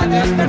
I just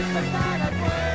It's the silent word.